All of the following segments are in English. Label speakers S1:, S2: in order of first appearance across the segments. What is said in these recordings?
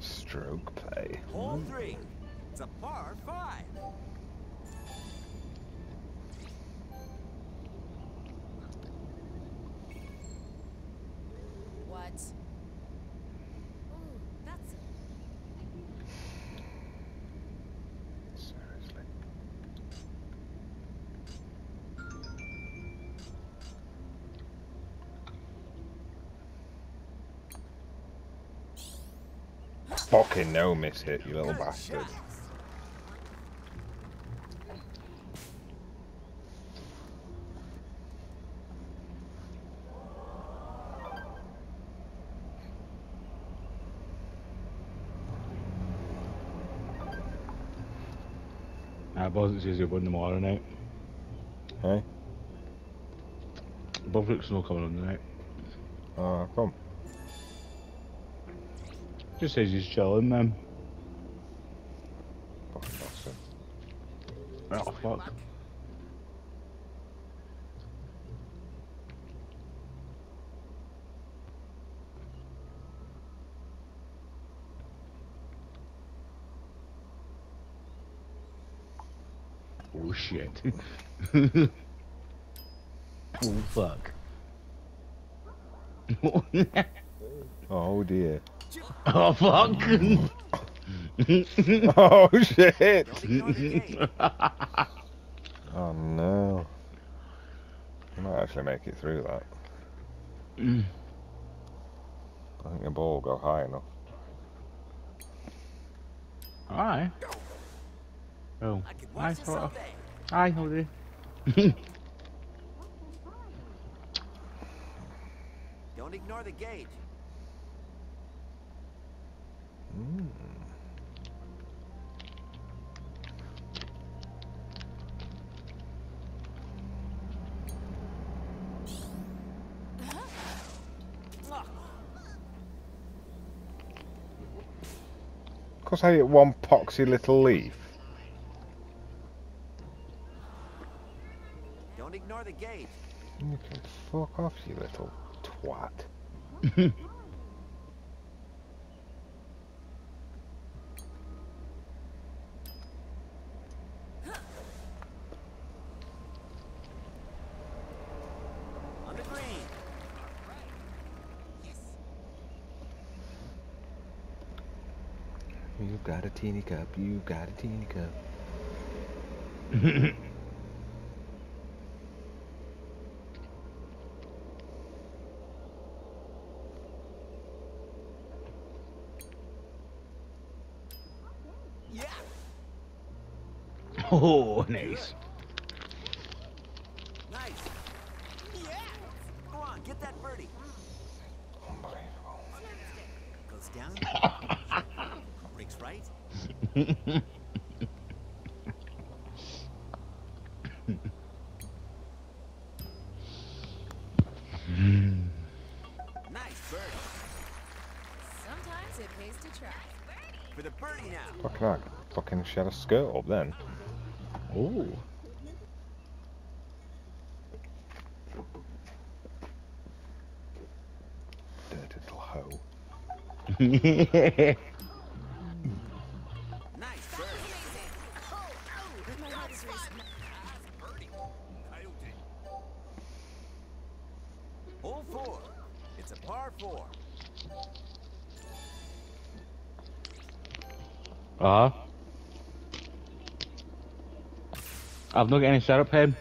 S1: Stroke play.
S2: Hole three. It's a par five.
S3: What? Ooh, that's
S1: Seriously. Fucking no miss hit, you little bastard.
S4: Boston says he'll win tomorrow night.
S1: Hey?
S4: Bovrick's not coming on tonight.
S1: Oh, ah, come.
S4: Just says he's chilling, man.
S1: Fucking bastard.
S4: Oh, fuck. Oh shit. oh fuck.
S1: Oh dear.
S4: Oh fuck.
S1: oh shit!
S2: Don't ignore the gate.
S1: Oh no. I might actually make it through that.
S4: Mm.
S1: I think the ball will go high enough.
S4: Aye. Oh.
S2: I could
S4: Aye,
S2: watch this
S4: sort
S2: all
S4: of.
S2: day.
S4: Aye, hold it.
S2: Don't ignore the gate.
S1: Cause I hit one poxy little leaf.
S2: Don't ignore the gate.
S1: You can fuck off, you little twat.
S2: On the green.
S1: You got a teeny cup, you got a teeny cup.
S2: Yeah.
S4: Oh, nice.
S2: Nice. Yeah. Go on, get that birdie.
S1: Unbelievable.
S2: Goes down. Breaks right. Nice birdie.
S3: sometimes it pays to try.
S2: For the birdie now.
S1: Fucking heck. Up then.
S4: Oh.
S1: Dirty little hoe.
S4: I've not got any syrup, Hen.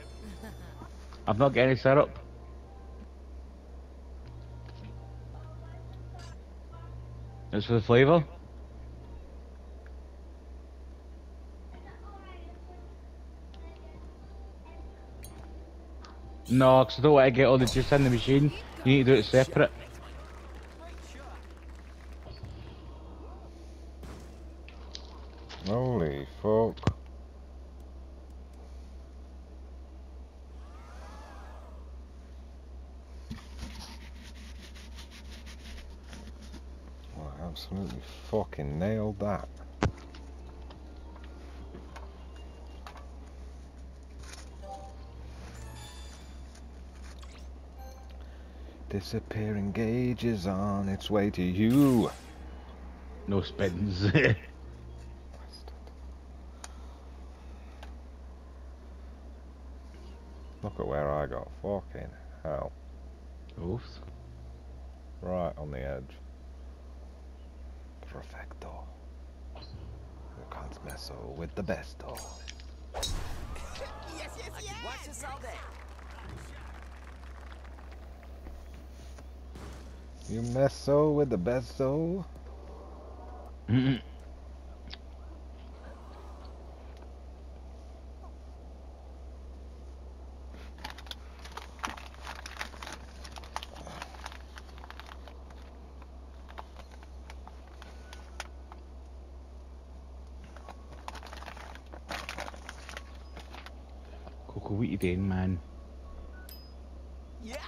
S4: I've not got any syrup. It's for the flavour. No, 'cause I don't want to get all the juice in the machine. You need to do it separate.
S1: Gauge is on its way to you.
S4: No spins.
S1: Look at where I got. Fucking hell.
S4: Oops.
S1: Right on the edge. Perfecto. You can't mess with the besto.
S2: Yes, yes, I yes. watch this all day.
S1: You messo with the best
S4: Mm-mm. Coco, what you doing, man?
S2: Yes.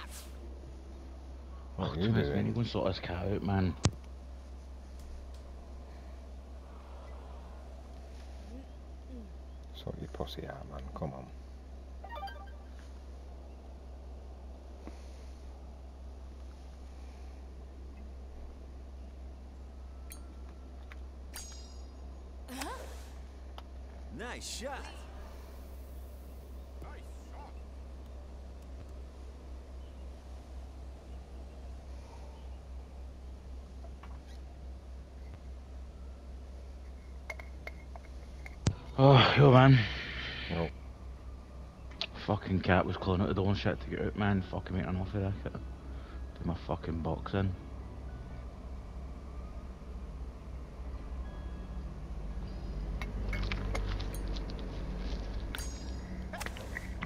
S1: What are you
S4: Thomas, man,
S1: doing?
S4: you go and sort this cat out, man.
S1: Sort your pussy out, man. Come on.
S2: Nice shot.
S4: Oh, yo, man.
S1: No.
S4: Fucking cat was clawing at the door and shit to get out, man. Fucking making an awful racket. Do my fucking box in.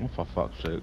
S4: Oh, for fuck's sake.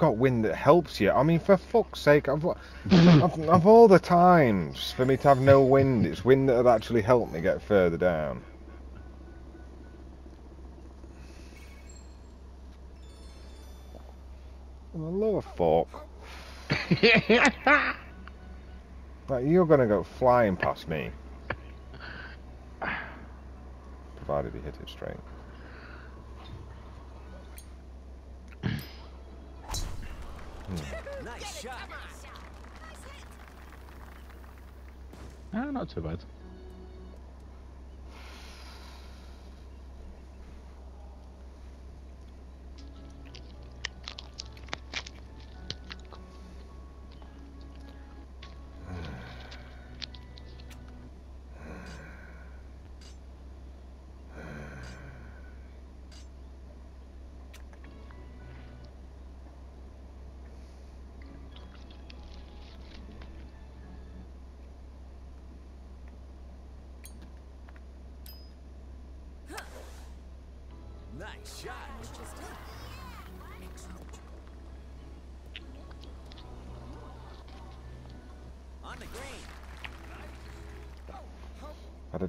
S1: got wind that helps you. I mean, for fuck's sake, I've, of, of all the times for me to have no wind, it's wind that have actually helped me get further down. Well, lower fork. Like, you're gonna go flying past me. Provided you hit it straight.
S2: Nice shot.
S4: ah, not too bad.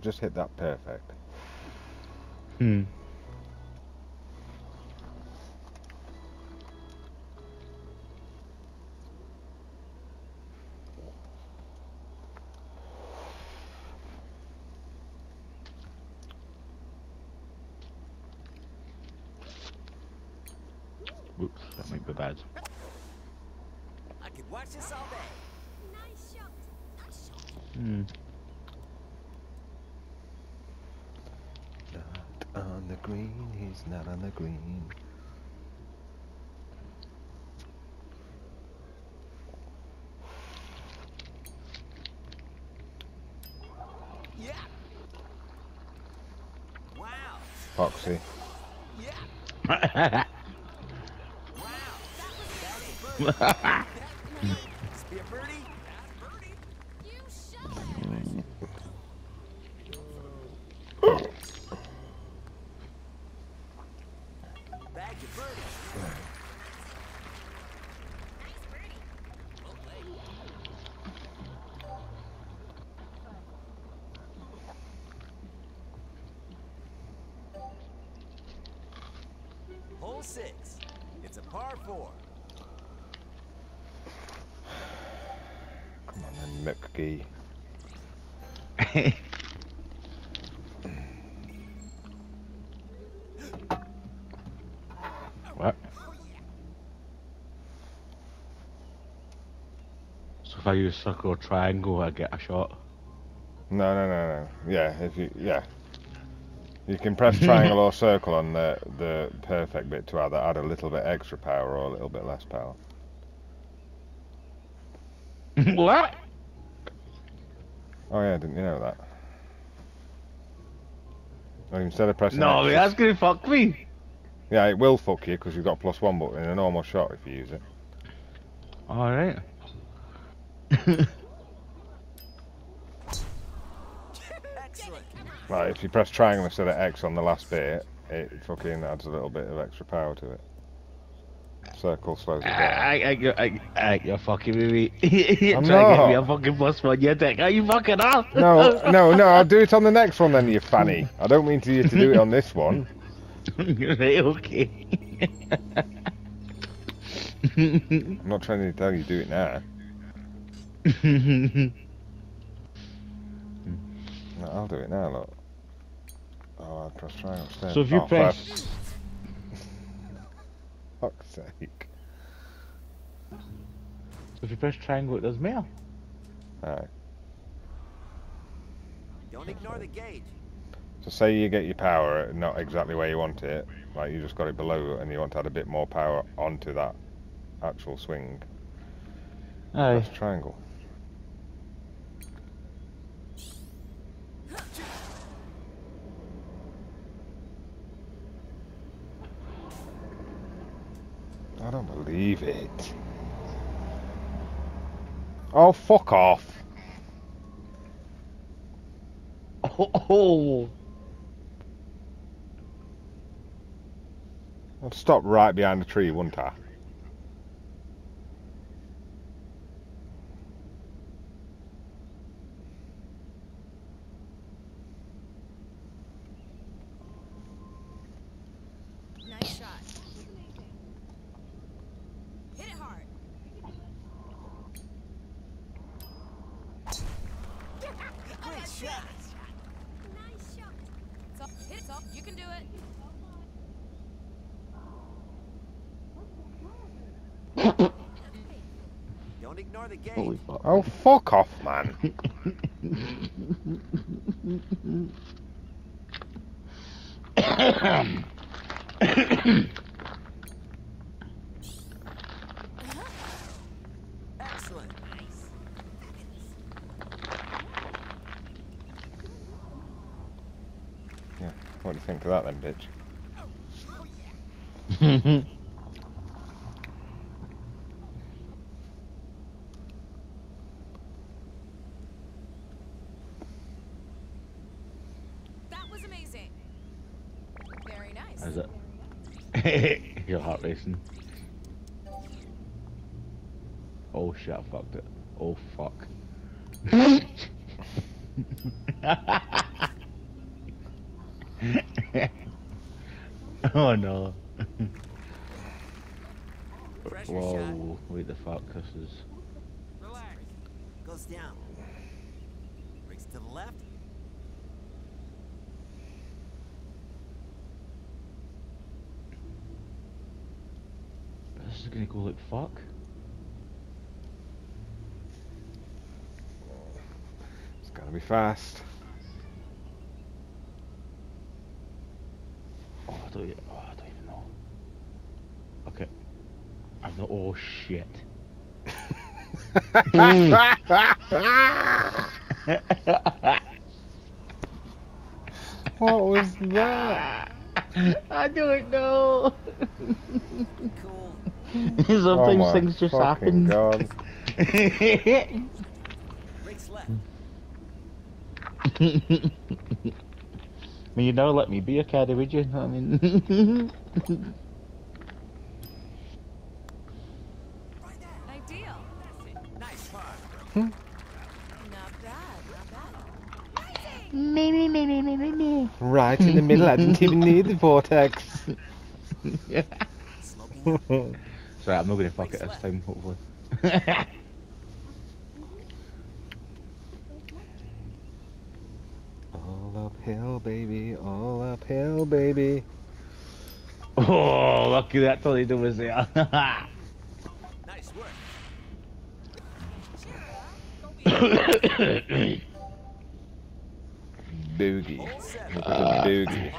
S1: Just hit that perfect.
S4: Hmm. Oops, that might be bad.
S2: I could watch this all day.
S3: Nice shot. Nice shot.
S4: Hmm.
S1: Not on the green, he's not on the green.
S2: Yeah. Wow.
S1: Foxy.
S2: Yeah. Wow. That's a birdie. Must be a birdie. Birdie.
S3: You shot it.
S2: Bag your birdie.
S3: Nice birdie.
S2: Hole six. It's a par four.
S1: Come on then, McGee.
S4: what? So if I use circle or triangle, I get a shot.
S1: No, no, no, no. Yeah, if you, yeah. You can press triangle or circle on the the perfect bit to either add a little bit extra power or a little bit less power.
S4: what?
S1: Oh yeah, didn't you know that? Well, instead of pressing
S4: No,
S1: X,
S4: that's gonna fuck me.
S1: yeah, it will fuck you because you've got plus one button in a normal shot if you use it.
S4: Alright.
S1: Right, if you press triangle instead of X on the last bit, it fucking adds a little bit of extra power to it. Circle slows it down.
S4: I, I, I, I, you're fucking with me. you're
S1: I'm
S4: trying to get me a fucking plus one, you dick. Are you fucking up?
S1: No, no, no, I'll do it on the next one then, you fanny. I don't mean to you to do it on this one.
S4: okay.
S1: I'm not trying to tell you to do it now. No, I'll do it now, look. Oh, I press triangle instead.
S4: so if you
S1: oh,
S4: press,
S1: For fuck's sake.
S4: if you press triangle, it does more.
S1: Alright.
S2: Don't ignore the gauge.
S1: So say you get your power not exactly where you want it, like you just got it below and you want to add a bit more power onto that actual swing.
S4: Aye.
S1: Press triangle. I don't believe it. Oh, fuck off.
S4: Oh, oh.
S1: I'd stop right behind the tree, wouldn't I?
S3: Nice shot. Hit it hard.
S2: Great shot.
S3: Nice shot. It's all, hit it all. You can do it.
S2: Don't ignore the gauge.
S4: Holy fuck.
S1: Off, man.
S2: Excellent.
S1: Yeah, what do you think of that then, bitch?
S3: That was amazing. Very nice.
S4: Is it? Your heart racing. Oh shit, I fucked it. Oh fuck. oh no.
S2: Pressure shot.
S4: Whoa, wait the fuck, this is...
S2: Relax. Goes down. Breaks to the left.
S4: Gonna go like fuck.
S1: It's gotta be fast.
S4: Oh, I don't, oh, I don't even know. Okay. I'm not, oh shit.
S1: what was that?
S4: I don't know.
S2: Cool.
S1: oh
S4: Sometimes
S1: my
S4: things just
S1: fucking
S4: happen.
S1: God.
S2: Breaks left.
S4: I mean, you never let me be a caddy, would you? I mean,
S3: Ideal.
S2: Nice car.
S3: Not bad, not bad.
S4: me, me, me, me, me, me, me.
S1: Right in the middle, I didn't even need the vortex.
S2: Smoking up.
S4: Sorry, I'm not gonna fuck it this time, hopefully.
S1: all uphill, baby, all uphill, baby.
S4: oh, lucky that tornado was there.
S2: Nice work.
S1: Boogie.
S2: Hole seven.
S1: Look at the
S2: uh, boogie.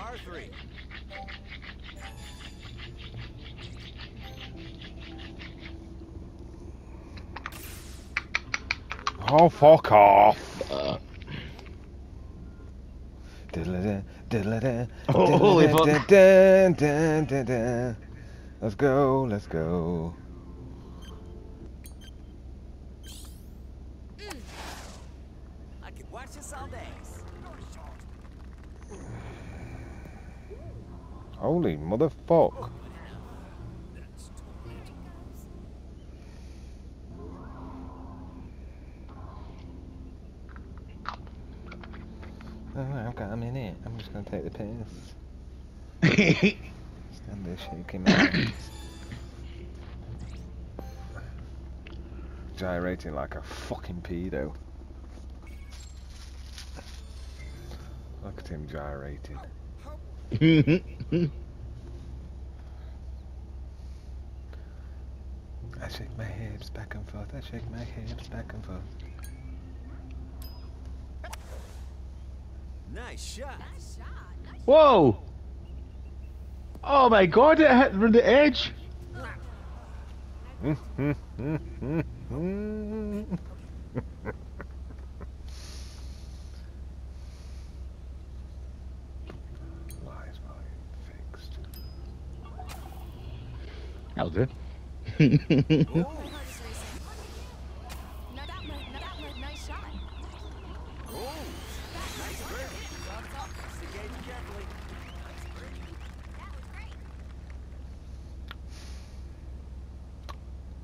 S1: Oh, fuck off. Diddle-da, diddle-da,
S4: Oh, holy fuck.
S1: Let's go, let's go. Mm.
S2: I could watch this all day.
S1: Holy motherfuck. I've got a minute. I'm just gonna take the piss. Stand there shaking my hands. Gyrating like a fucking pedo. Look at him gyrating. I shake my hips back and forth. I shake my hips back and forth.
S2: Nice shot.
S3: Nice shot. Nice
S4: Whoa! Oh my god, it hit from the edge.
S1: Lies volume fixed.
S4: That'll do.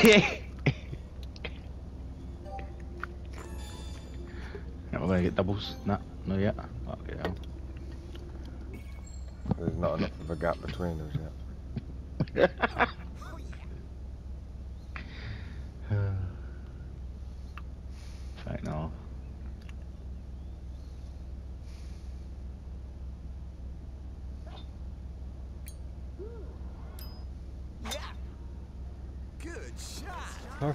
S3: Okay.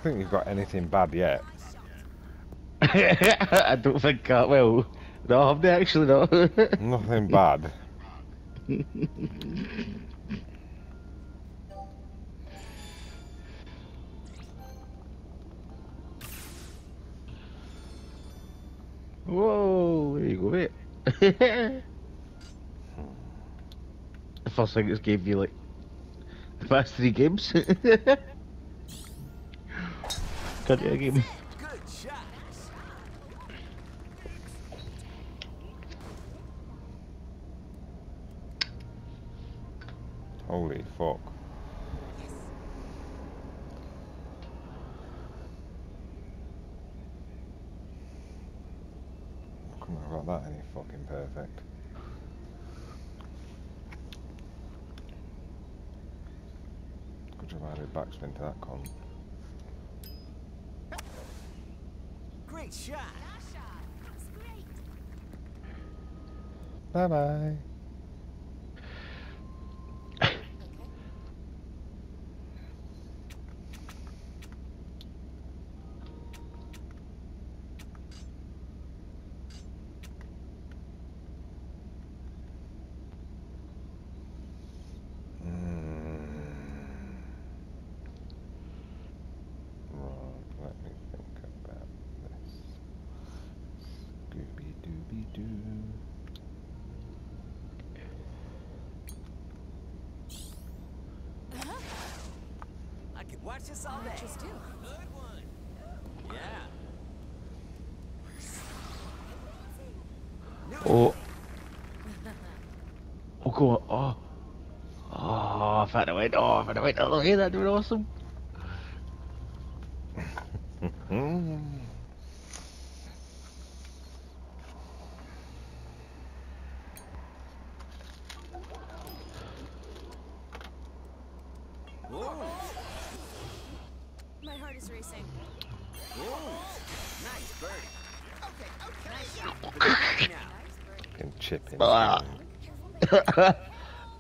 S1: Think you've got anything bad yet.
S4: I don't think uh, I will. No, I'm actually not.
S1: Nothing bad.
S4: Whoa, there you go, mate. the first thing it's gave you like the past three games. Can't game.
S1: Holy fuck. Couldn't have got that any fucking perfect. Good job I did backspin to that con.
S2: Great shot.
S3: That shot. That's great.
S1: Bye bye.
S3: Okay.
S1: Right, let me think about this. Scooby Dooby Doo.
S2: I this all day.
S3: Matches too.
S2: Good one. Yeah.
S4: Oh. Oh, go on. Oh. Oh, if I'd have went, oh, went the other way, that'd have been awesome.
S1: Mm.
S2: Whoa.
S3: My heart is racing.
S2: Whoa. Nice birdie. Okay, okay.
S3: Nice shot.
S2: Good birdie now.
S3: Nice birdie.
S1: Fucking chipping.
S4: Ah.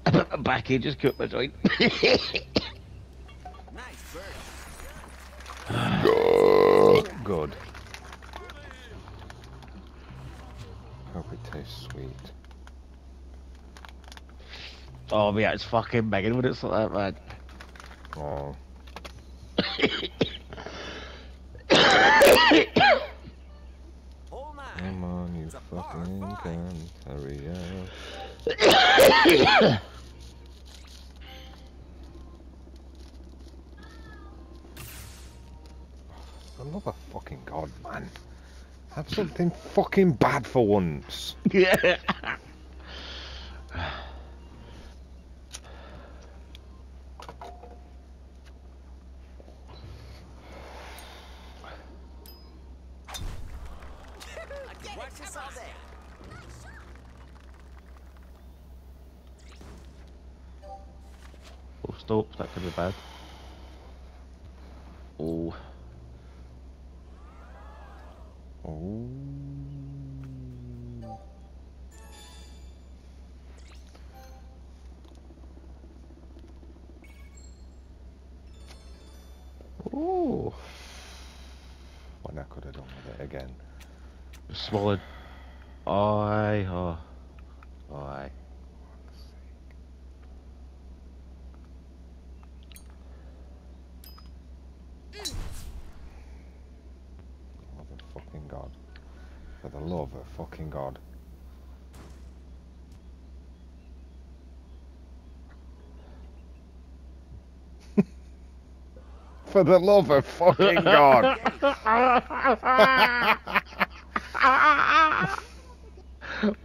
S3: Careful.
S4: Back in, just cut my joint.
S2: Nice.
S1: Good. Hope it tastes sweet.
S4: oh, yeah, it's fucking banging when it's like that, man.
S1: Oh. Come on, you
S2: It's a par
S1: fucking can. Hurry up. Another fucking god, man. Have something fucking bad for once.
S4: Yeah.
S2: I could watch this all day.
S4: Oh, stop, that could be bad.
S1: For the love of fucking God.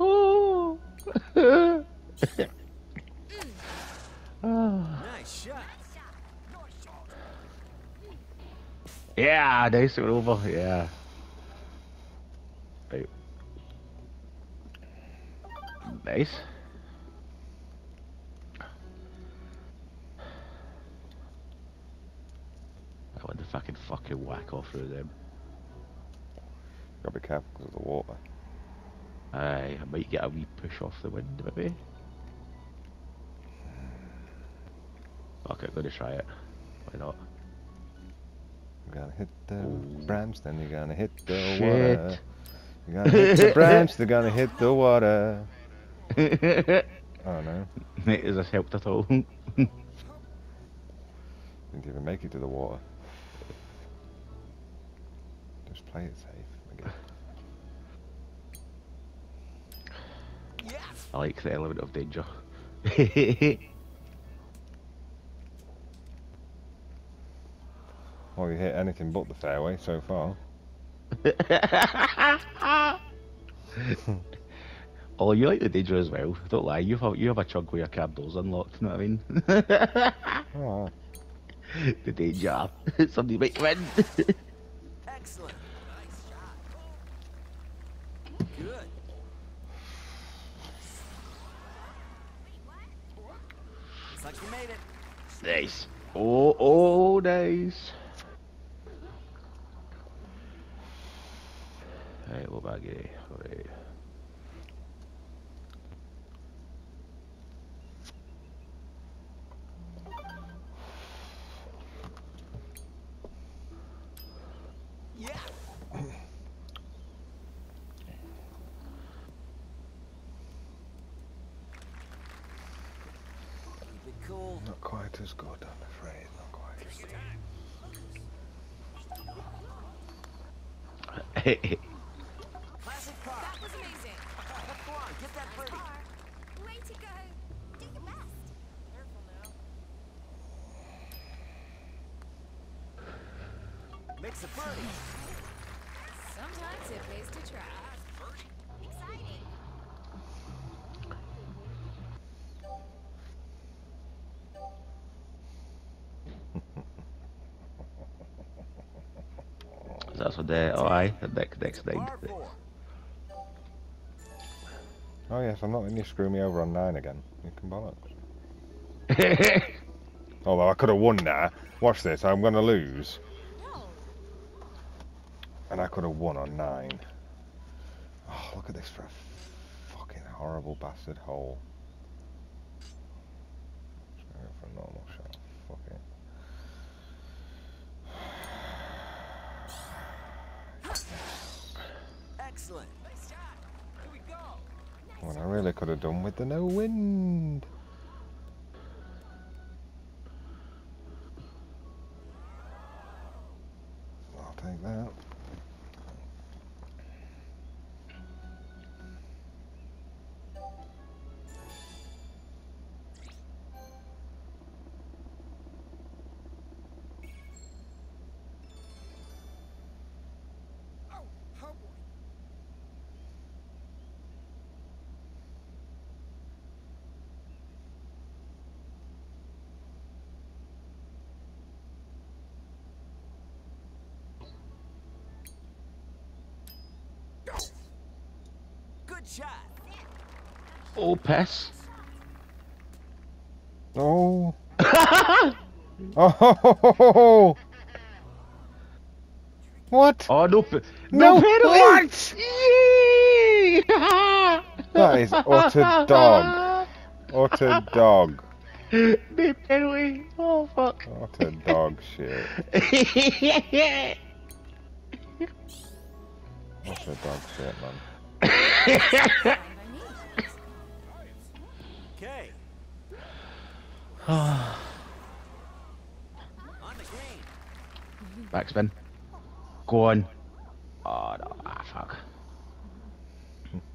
S4: oh.
S2: Nice shot.
S4: yeah, nice one over. Yeah. Right. Nice. Whack off through them.
S1: Gotta be careful because of the water.
S4: Aye, I might get a wee push off the wind, maybe. Fuck it, gonna try it. Why not?
S1: You're gonna hit the branch, then you're gonna hit the
S4: Shit.
S1: water. You're gonna hit the branch, they're gonna hit the water. Oh no, Mate,
S4: has this helped at all?
S1: didn't even make it to the water. Just play it safe again.
S4: I like the element of danger.
S1: Well, you hit anything but the fairway so far.
S4: oh, you like the danger as well. Don't lie. You have you have a chunk where your cab door's unlocked. You know what I mean?
S1: Oh,
S4: the danger. Somebody might come in.
S2: Excellent. Nice shot. Good. Looks like you made it.
S4: nice. Oh, oh, nice. Right, what baggy? Right.
S2: Yeah. Keep it cool.
S1: Not quite as good, I'm afraid. Not quite as good.
S2: Classic par.
S3: That was amazing.
S2: Come on, get that birdie.
S3: Car. Way to go. Do your best. Careful now.
S2: Makes a birdie.
S3: Sometimes it pays to try. Exciting.
S4: That's what they. Oh, aye. The next thing.
S2: Par.
S1: Oh yes, I'm not letting you screw me over on nine again. You can bollocks. Oh, Although I could have won there. Watch this, I'm gonna lose. And I could have won on nine. Oh, look at this for a fucking horrible bastard hole. Just gonna go for a normal shot. Fuck it.
S2: Excellent. Nice shot. Here we go.
S1: What I really could have done with the no wind.
S2: Oh,
S4: piss.
S1: Oh. oh. What?
S4: Oh no! p-
S1: No,
S4: penalty!
S1: That is utter dog. Utter dog.
S4: No penalty! Oh fuck!
S1: Utter dog shit. Utter dog shit, man.
S2: Okay. The.
S4: Backspin. Go on. Oh no! Ah fuck.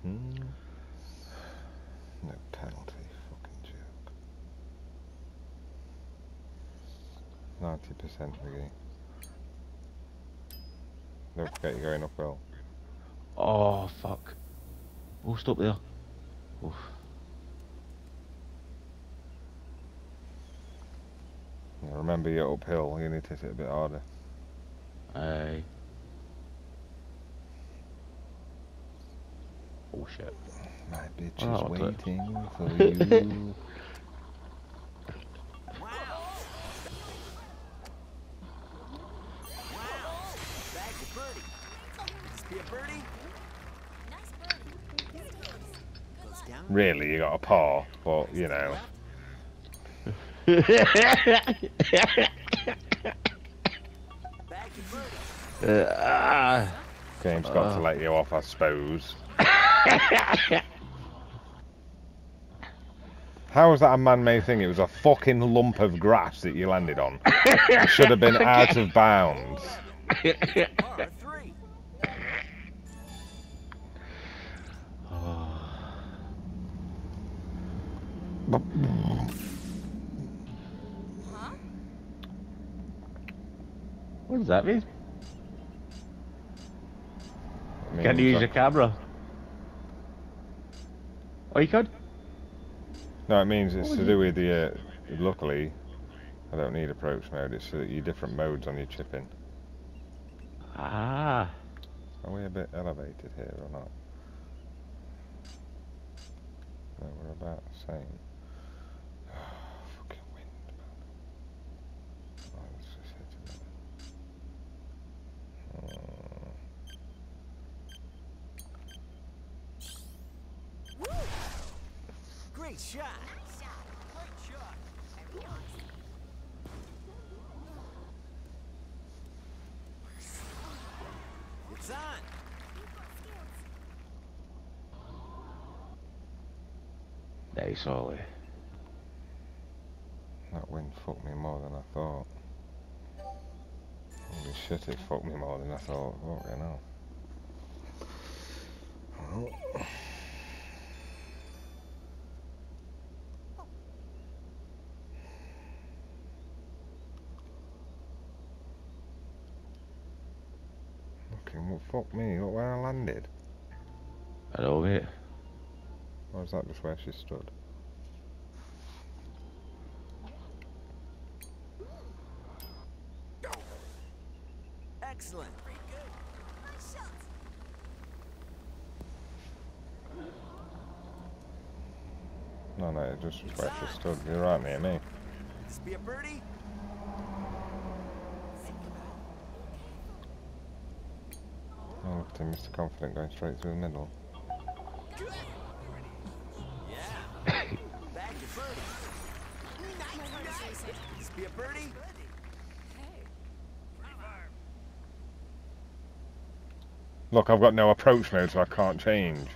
S1: Hmm. No penalty, fucking joke. Ninety percent Ricky. Don't forget you're going uphill.
S4: Oh fuck. Oh stop there. Oof.
S1: Now remember you're uphill, you need to hit it a bit harder.
S4: Aye. Oh shit.
S1: My bitch
S4: Oh,
S1: is waiting for you. Really, you got a par, but you know.
S4: Uh.
S1: Game's got to
S4: Uh.
S1: let you off, I suppose. How was that a man-made thing? It was a fucking lump of grass that you landed on. It should have been out of bounds.
S3: Huh?
S4: what does that mean?
S1: It
S4: Can you use your camera? Oh, you could?
S1: No, it means it's to do with the. Uh, luckily, I don't need approach mode. It's uh, your different modes on your chipping.
S4: Ah.
S1: Are we a bit elevated here or not? No, we're about the same. Fucking wind, man. Oh, let's just hit a minute.
S2: Great shot. Great shot. It's on.
S4: Nice, Ollie.
S1: That wind fucked me more than I thought. Holy shit, it fucked me more than I thought. Fucking hell. Well. Fucking what fuck me, look where I landed.
S4: I know, mate.
S1: Or was that just where she stood?
S2: Excellent.
S1: No, no, just where she stood. You're right near me.
S2: This be a birdie?
S1: Him, Mr. Confident going straight through the middle.
S2: Yeah. Bag your birdie. This be a birdie?
S1: Look, I've got no approach mode, so I can't change.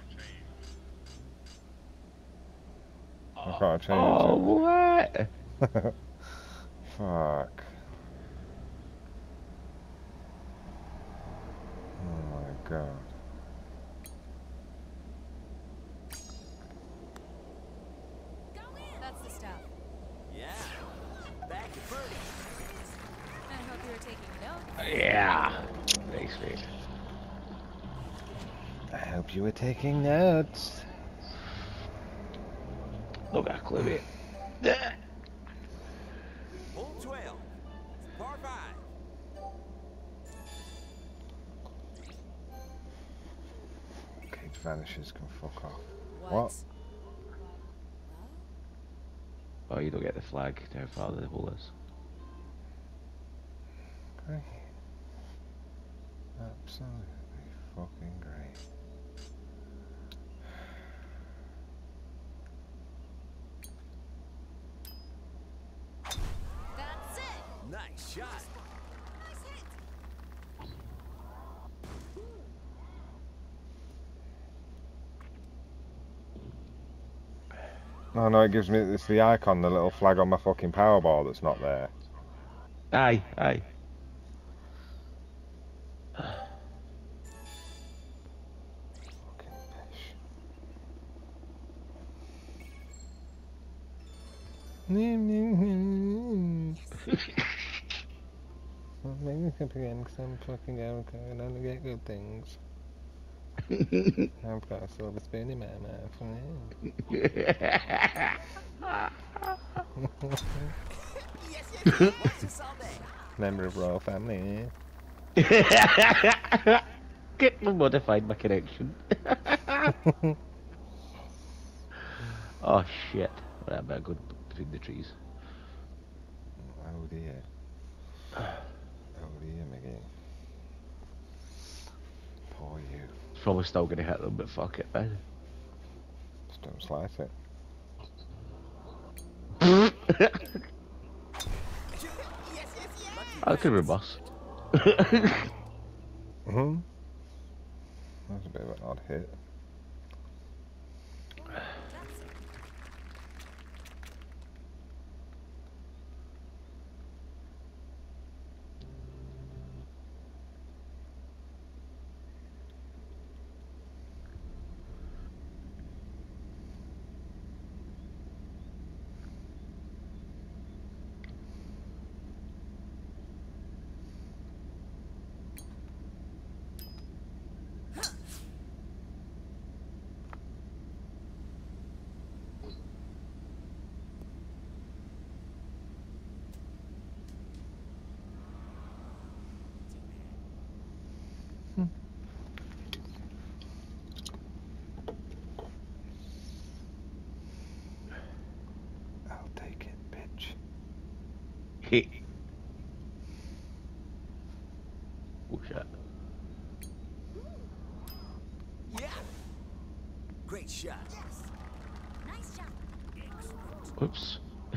S1: I can't change
S4: Oh, what?
S1: Fuck. Oh my god.
S3: That's the stuff.
S2: Yeah. Bag your birdie.
S3: I hope you were taking notes.
S4: Yeah. Thanks, mate.
S1: I hope you were taking notes.
S4: Get the flag to how far the hole is.
S1: Great. Absolutely fucking great.
S3: That's it.
S2: Nice shot.
S3: Nice hit.
S1: No, no, it gives me, it's the icon, the little flag on my fucking power Powerball that's not there.
S4: Aye, aye.
S1: Fucking pish. Well, Make me happy again because I'm fucking okay and only get good things. A silver spoon in my mouth.
S2: Yes, yes, yes. Watch this all day.
S1: Member of royal family.
S4: Get modified my connection. oh shit. Right, I better go between the trees.
S1: Oh dear. Oh dear, Mickey. Poor
S4: Probably still gonna hit them, but fuck it, man.
S1: Just don't slice it.
S2: Yes, yes, yes.
S4: I could be a boss.
S1: hmm That's a bit of an odd hit.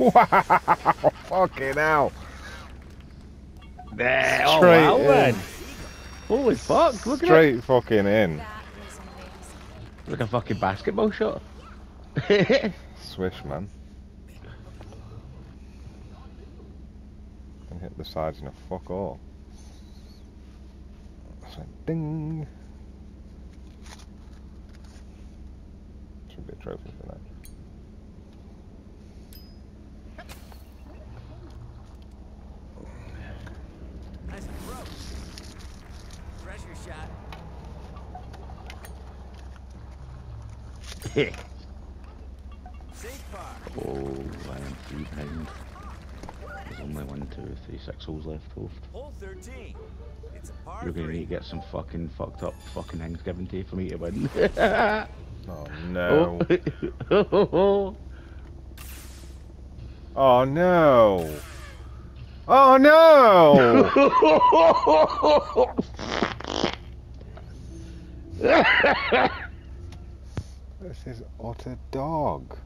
S1: wow! Fucking hell!
S4: There, oh
S1: Straight
S4: wow,
S1: in.
S4: Holy fuck, look at it.
S1: Straight fucking in.
S4: Like a fucking basketball shot.
S1: Swish, man. And hit the sides and a fuck all. Ding. Should be a trophy for that.
S2: nice approach. Pressure shot. Safe par.
S4: oh, I am three behind. There's only one, two, three, six holes left. Hope.
S2: Hole 13. It's a
S4: You're gonna need to get some fucking fucked up fucking things given to you for me to win.
S1: Oh no.
S4: oh.
S1: Oh no. Oh no! This is utter dog.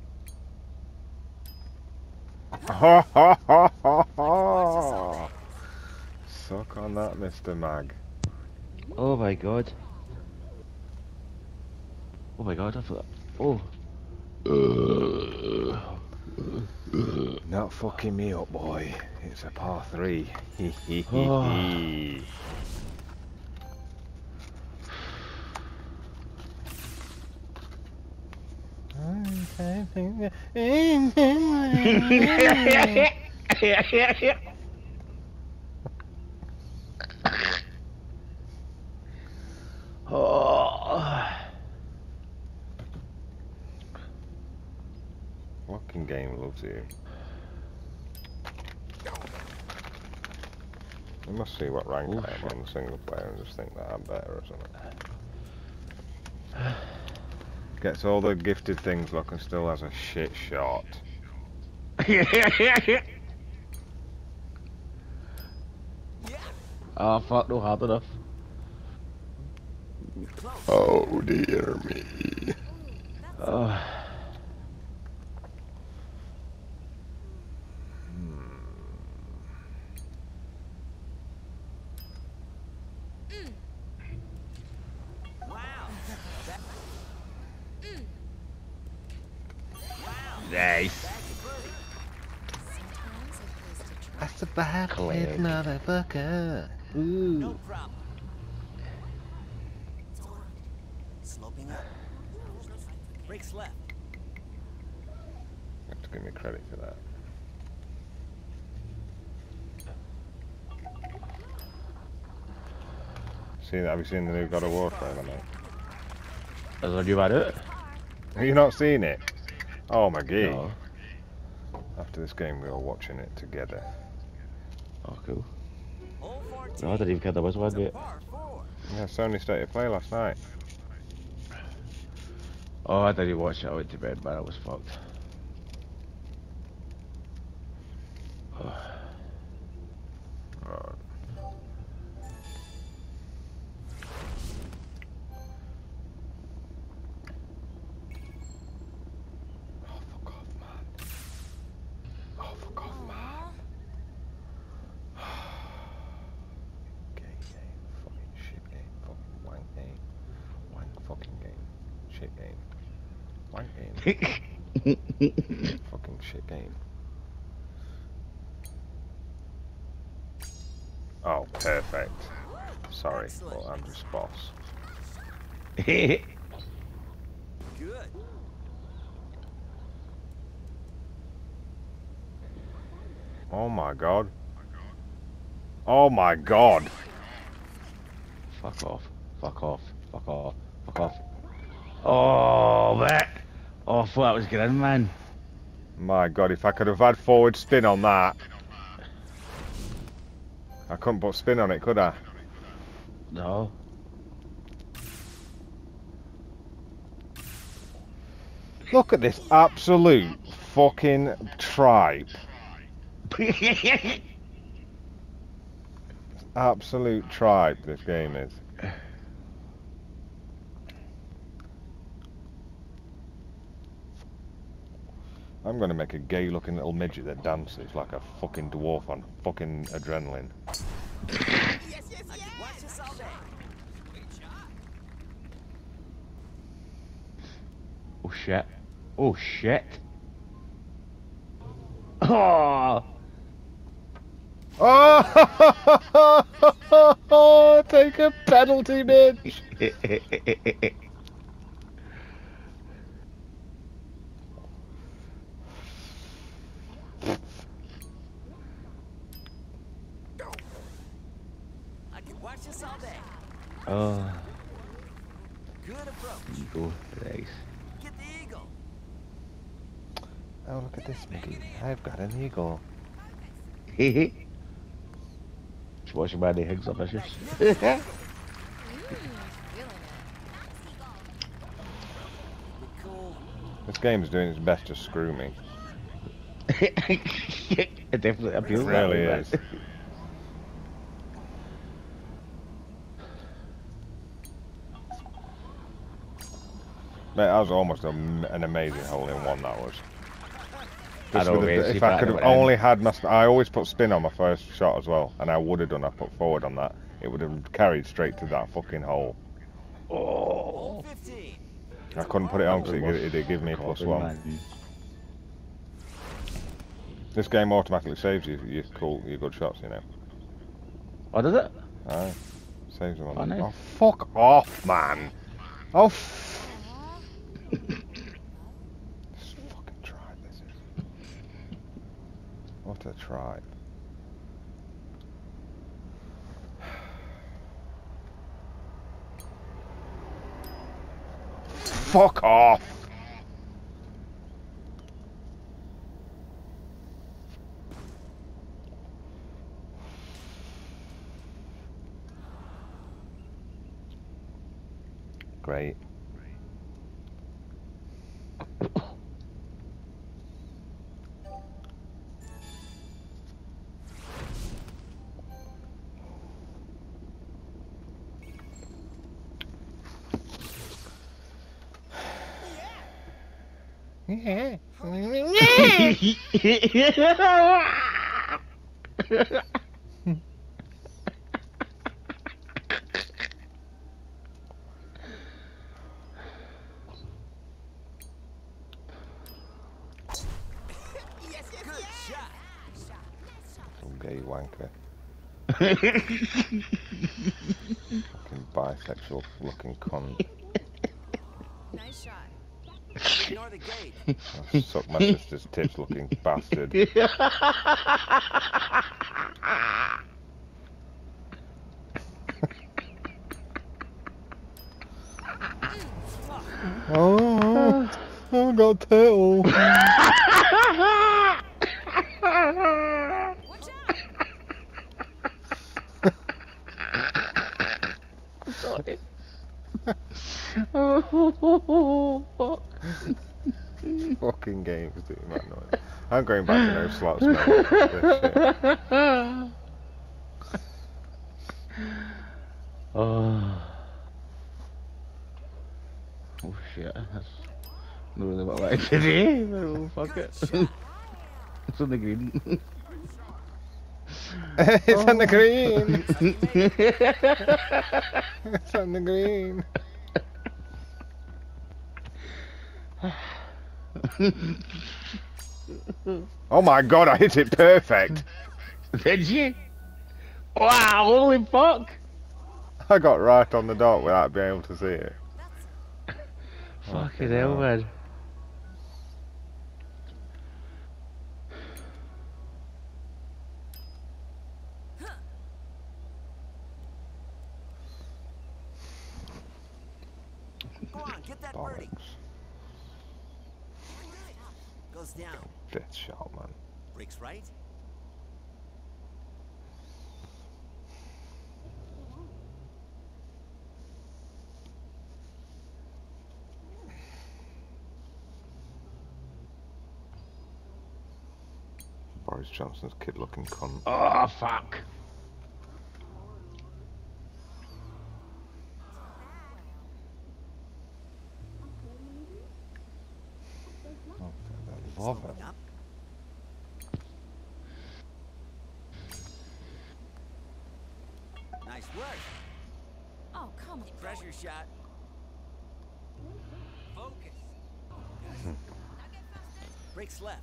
S1: Suck on that, Mr. Mag.
S4: oh my god. Oh my god, I thought. Oh.
S1: Not fucking me up, boy. It's a par three. Hee hee hee
S4: oh.
S1: Oh.
S4: oh.
S1: Fucking game loves you. You must see what rank
S4: Oh,
S1: I am on the single player and just think that I'm better or something. Gets all the gifted things look and still has a shit shot.
S2: Yeah.
S4: oh fuck, no hard enough.
S1: Oh dear me.
S4: Oh.
S2: Wow. That- wow.
S4: Nice.
S2: That's a birdie.
S3: Sometimes it pays to try.
S1: That's a bad
S4: Click.
S1: motherfucker.
S2: No problem. Sloping up. Breaks left.
S1: You have to give me credit for that. See that? Have you seen the new God of War trailer, mate?
S4: Is that you about it?
S1: Have you not seen it? Oh my gee.
S4: No.
S1: After this game, we are watching it together.
S4: Oh, cool.
S2: Hole 14.
S4: No, I didn't even care there was one
S2: It's a
S4: bit.
S2: par four.
S1: Yeah, Sony State of Play last night.
S4: Oh, I didn't watch it. I went to bed, man. I was fucked.
S1: Right. Oh, fuck off, man. Oh, fuck off, man. Gay game. Fucking shit game. Fucking wank game. Wank fucking game. Shit game. Wank game. fucking shit game. Oh, perfect. Sorry, well, I'm just boss.
S2: Good.
S1: Oh my god. Oh my god.
S4: fuck off. Fuck off. Fuck off. Fuck off. Oh, man. Oh, I thought that was good, man.
S1: My god, if I could have had forward spin on that. I couldn't put spin on it, could I?
S4: No.
S1: Look at this absolute fucking tribe. Absolute tribe this game is. I'm gonna make a gay looking little midget that dances like a fucking dwarf on fucking adrenaline.
S2: Yes, yes, yes. I can watch this all day. Great shot.
S4: Oh, shit. Oh, shit. Oh!
S1: Oh, take a penalty, bitch.
S2: I can watch this all day.
S4: oh,
S2: Good approach.
S4: eagle. Nice.
S2: Get the eagle.
S1: Oh, look at this, Mickey. I've got an eagle.
S4: Just watching my Higgs up, I just.
S3: Mm, really nice.
S2: Be cool.
S1: This game's doing its best to screw me.
S4: it definitely
S1: It
S4: appeals that
S1: really
S4: way, man.
S1: is. Mate, that was almost a m an amazing hole in one. That was.
S4: I
S1: Just
S4: know,
S1: with the- if I could have
S4: at end.
S1: only had my, I always put spin on my first shot as well, and I would have done. I put forward on that. It would have carried straight to that fucking hole.
S4: Oh.
S1: I couldn't put it on because it, it'd give me a one. This game automatically saves you your cool, your good shots. You know.
S4: Oh, does it?
S1: Aye. Saves them on.
S4: Oh,
S1: the-
S4: nice.
S1: oh, fuck off, man. Oh. Uh-huh. F- this fucking tribe. This is. A tribe. Fuck off. Great. Gay wanker. Fucking bisexual looking cunt.
S3: Nice shot.
S2: Ignore the gate.
S1: Suck my sister's tits, looking bastard. oh, I got tail.
S3: Sorry.
S4: oh.
S1: Fucking games do that noise. I'm going back to no slots now.
S4: Oh. Oh shit. That's not really what I like to do. but oh, Fuck it. it's on the green.
S1: it's on the green. It's on the green. Oh my god, I hit it perfect.
S4: Did you? Wow, holy fuck!
S1: I got right on the dot without being able to see it.
S4: Fucking hell, man.
S2: Go on, get that birdie.
S1: Bollocks.
S2: Goes down.
S1: Death shot, man.
S2: Breaks right.
S1: Boris Johnson's kid looking cunt.
S4: Oh, fuck.
S1: Oh, for the love
S2: Slowing
S1: it.
S2: up. Nice work.
S3: Oh, come on.
S2: Pressure shot. Focus. Breaks left.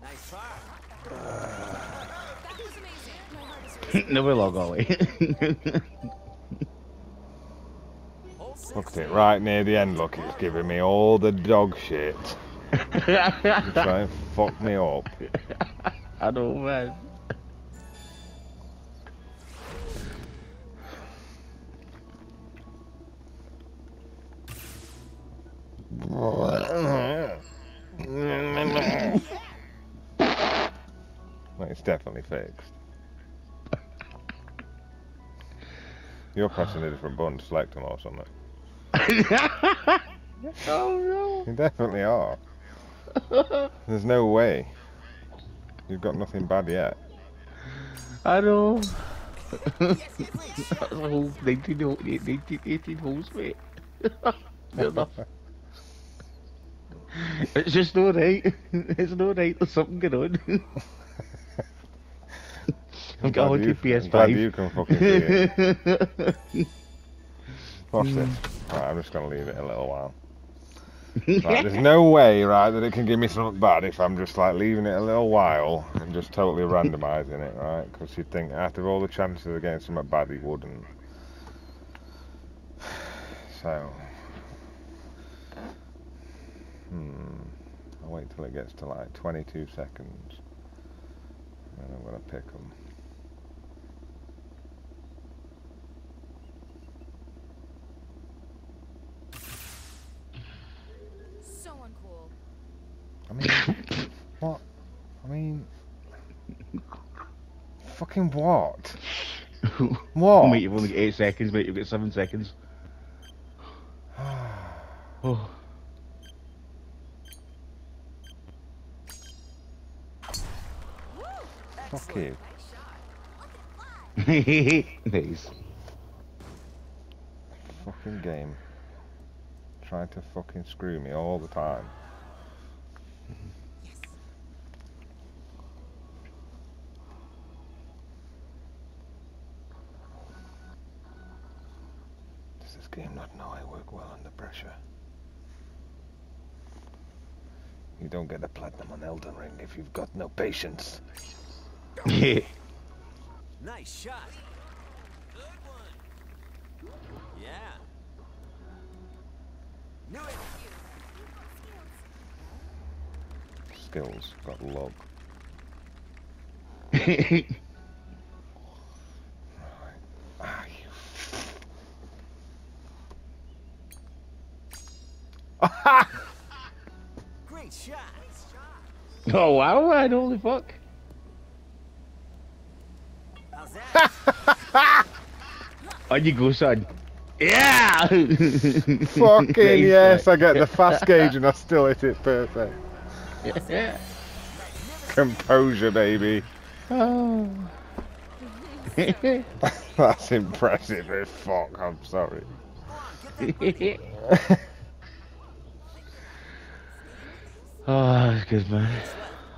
S2: Nice par.
S3: That was amazing. My heart is racing.
S4: Never log away.
S2: Hole six.
S1: Look at it right near the end. Look, it's giving me all the dog shit. Trying to fuck me up.
S4: I know, man.
S1: You're pressing a different button to select them or something.
S4: oh no!
S1: You definitely are. There's no way. You've got nothing bad yet.
S4: I know. That's a whole 19, hole- 19, 18 holes, mate. It's just no right. It's no right. There's something going on.
S1: Glad
S4: a
S1: you-
S4: PS5.
S1: I'm glad you can fucking see it. Watch this. Right, I'm just gonna leave it a little while. Right, there's no way, right, that it can give me something bad if I'm just like leaving it a little while and just totally randomising it, right? Because you'd think after all the chances of getting something bad, he wouldn't. So, hmm, I'll wait till it gets to like 22 seconds, and I'm gonna pick them.
S3: So uncool.
S1: I mean, what? I mean, fucking what? What?
S4: Mate, you've only got 8 seconds, mate. You've got 7 seconds. Oh.
S1: Fuck you.
S4: nice.
S1: Fucking game. Trying to fucking screw me all the time. Does this game not know I work well under pressure? You don't get the platinum on Elden Ring if you've got no patience. Yeah.
S2: Nice shot. Good one. Yeah. Knew it.
S1: Skills, got log. Ah, you.
S2: Great shot.
S4: oh wow, man, holy fuck.
S2: that?
S4: On you go, son. Yeah!
S1: Fucking
S4: Great
S1: yes. I get the fast gauge and I still hit it perfect.
S4: Yeah.
S1: Composure, baby.
S4: Oh.
S1: That's impressive as fuck, I'm sorry.
S4: oh, that's good, man.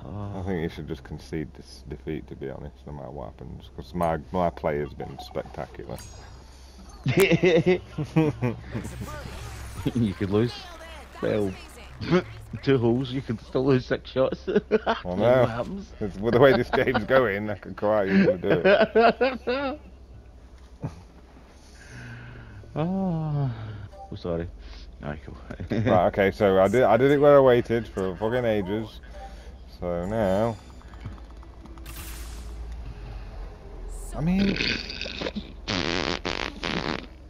S1: I
S4: Oh.
S1: think you should just concede this defeat, to be honest, no matter what happens, because my, my play has been spectacular.
S4: you could lose. Well, two holes, you could still lose six shots.
S1: I
S4: What
S1: know.
S4: happens?
S1: It's- With the way this game's going, I could quite easily do it.
S4: oh. oh, sorry. Alright, cool.
S1: Right, okay, so I did I did it where I waited for fucking ages. So now I mean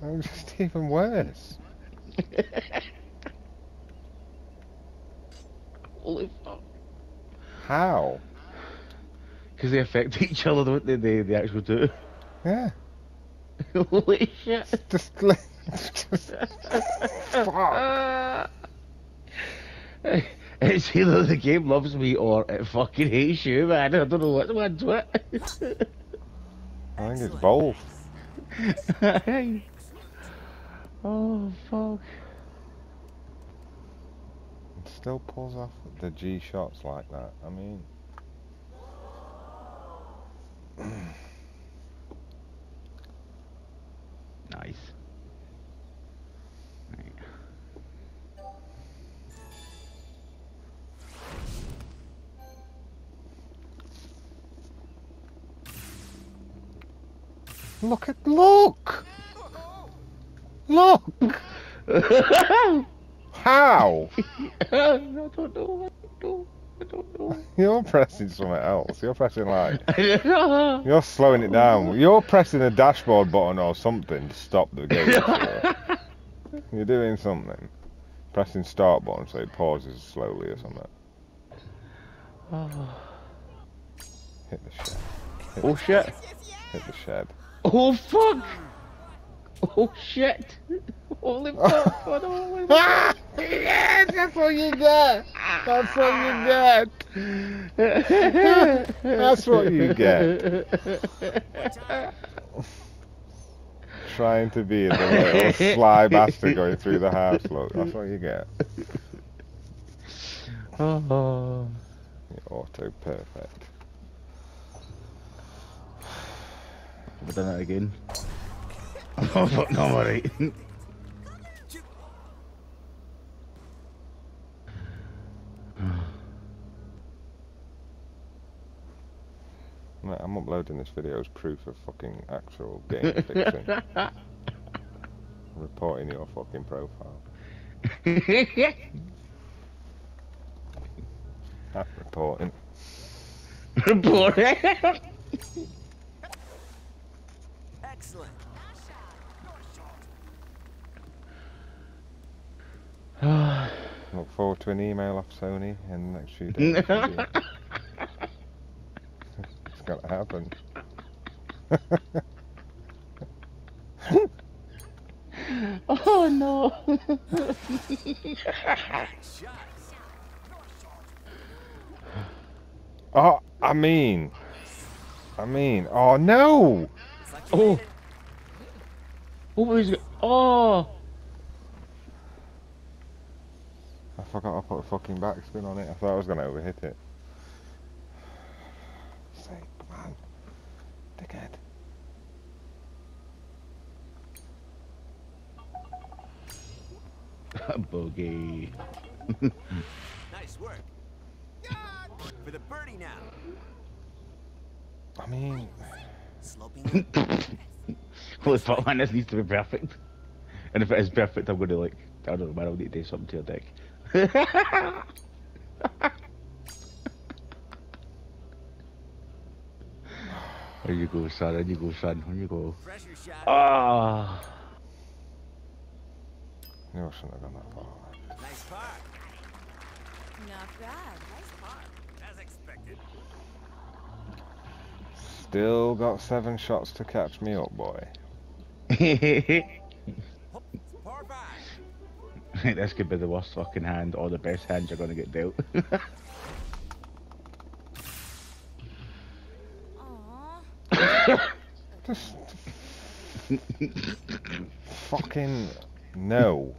S1: I'm just even worse.
S4: Holy fuck.
S1: How?
S4: Because they affect each other, don't they? They, they actually do.
S1: Yeah.
S4: Holy shit.
S1: Just, li- just fuck.
S4: It's either the game loves me or it fucking hates you, man. I don't know which one's what.
S1: I think it's both.
S4: Oh, fuck.
S1: It still pulls off the G shots like that. I mean
S4: Nice. Right.
S1: Look at look! Look! How?
S4: I don't know. I don't know. I don't know.
S1: You're pressing something else. You're pressing like
S4: I
S1: you're slowing it down. You're pressing a dashboard button or something to stop the game. You're doing something. Pressing start button so it pauses slowly or something.
S4: Oh.
S1: Hit the shed.
S4: oh shit.
S1: Hit the shed.
S4: Oh fuck. Oh shit. Holy fuck. No, holy fuck.
S1: yes, that's what you get. That's what you get. That's what you get. Trying to be the little sly bastard going through the house. Look, that's what you get.
S4: Oh.
S1: Auto perfect.
S4: We've done that again. Oh fuck, no, I'm.
S1: Mate, I'm uploading this video as proof of fucking actual game fixing. Reporting your fucking profile. I'm reporting.
S2: Excellent.
S1: Look forward to an email off Sony in the next few days. it's gonna happen.
S4: oh no.
S1: oh, I mean, I mean, oh no!
S4: oh. Was it? Oh.
S1: I forgot I put a fucking backspin on it. I thought I was gonna overhit it. Say, come on, dickhead.
S4: Bogey.
S2: Nice work. For the birdie now.
S1: I mean,
S2: Sloping.
S4: Holy fuck, man, this needs to be perfect. And if it is perfect, I'm gonna like, I don't know, man, I'll need to do something to your deck. There you go, son, there you go, son, there you go. Ah.
S1: you I shouldn't have gone that far.
S2: Nice par.
S3: Not bad. Nice par.
S2: As expected.
S1: Still got seven shots to catch me up, boy.
S2: Par five.
S4: this could be the worst fucking hand or the best hand you're gonna get dealt.
S1: Just fucking no.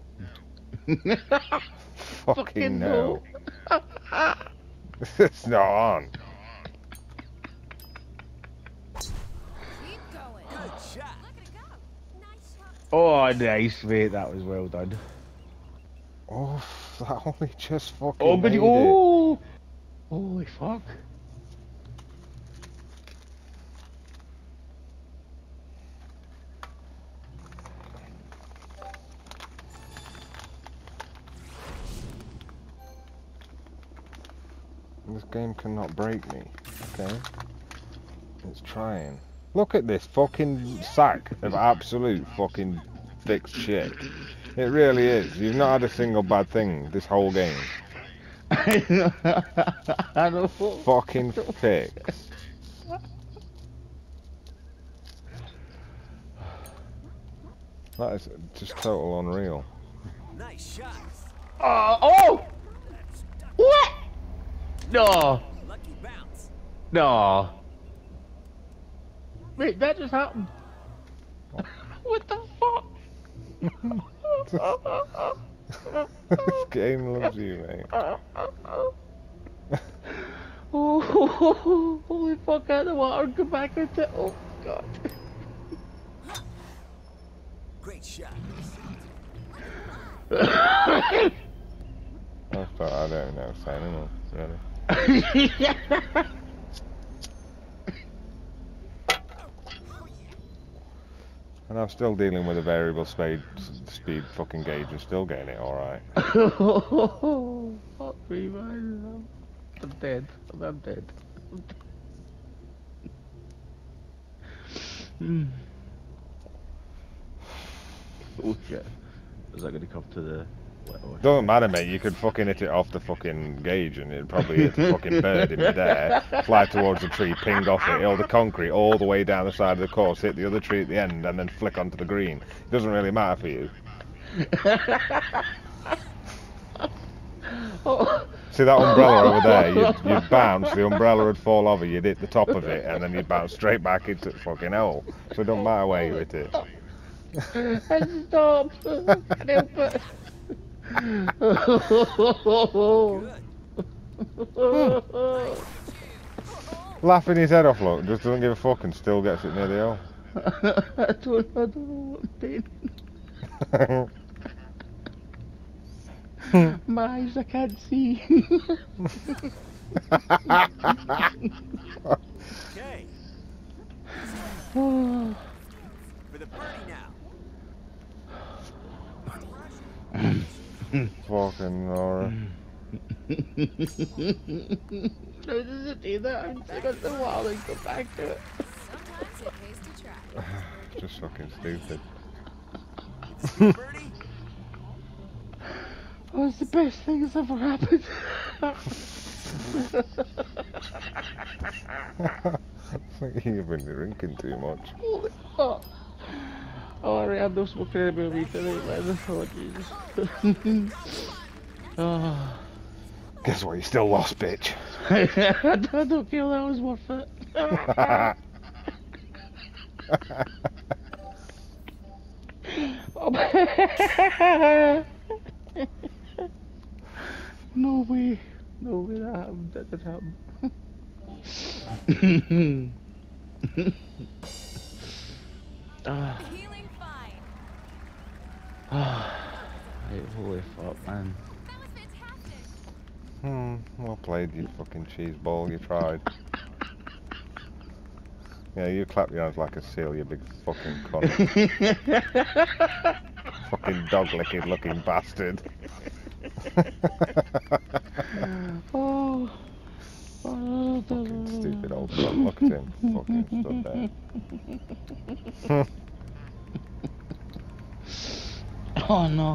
S1: fucking no. it's not on.
S3: Keep going.
S2: Good shot.
S3: Look at it go. Nice shot.
S4: oh, nice, mate. That was well done.
S1: Oh, that only just fucking.
S4: Oh, but oh, holy fuck.
S1: This game cannot break me. Okay. It's trying. Look at this fucking sack of absolute fucking fixed shit. It really is. You've not had a single bad thing this whole game.
S4: I know.
S1: Fucking fixed. That is just total unreal.
S2: Nice shot.
S4: Oh, uh, oh! What? No,
S2: Lucky bounce.
S4: no. Wait, that just happened. Oh. what the fuck?
S1: This game loves you, mate.
S4: oh, holy fuck, out of the water and go back into it. Oh, God.
S2: Great shot.
S1: I thought I don't know, signing on, really. And I'm still dealing with a variable speed, speed fucking gauge and still getting it alright.
S4: fuck me, man. I'm, I'm dead. I'm, I'm dead. Hmm. Oh shit. Is that gonna come to the ocean?
S1: Doesn't matter, mate. You could fucking hit it off the fucking gauge and it'd probably hit the fucking bird in midair, fly towards the tree, ping off it, hit the concrete all the way down the side of the course, hit the other tree at the end, and then flick onto the green. It doesn't really matter for you. See that umbrella over there? You'd, you'd bounce, the umbrella would fall over, you'd hit the top of it, and then you'd bounce straight back into the fucking hole. So it don't matter where you hit it.
S4: Stop! Can't help it.
S2: Good. Hmm.
S1: Laughing his head off, look, just doesn't give a fuck and still gets it near the hole.
S4: I don't, I don't know what I'm doing. My eyes, I can't see.
S2: Okay. For the birdie now.
S1: fucking Nora.
S4: How does it do that? I'm sick of the wall and go back to it.
S3: Sometimes it pays to try.
S1: Just fucking stupid.
S4: Oh, it's the best thing that's ever happened.
S1: I think you've been drinking too much.
S4: Holy fuck. Oh, I have no smoking anymore me tonight, man. Oh, Jesus. oh.
S1: Guess what? You still lost, bitch.
S4: I don't feel that was worth it. No way. No way that happened. That did happen. ah,
S3: Healing fine.
S4: ah. Hey, holy fuck, man.
S3: That was fantastic.
S1: hmm, well played, you fucking cheese ball. You tried. Yeah, you clap your hands like a seal, you big fucking cunt. fucking dog licking looking bastard.
S4: oh. Oh,
S1: fucking stupid old cunt. Look at him. Fucking stood there.
S4: Oh no.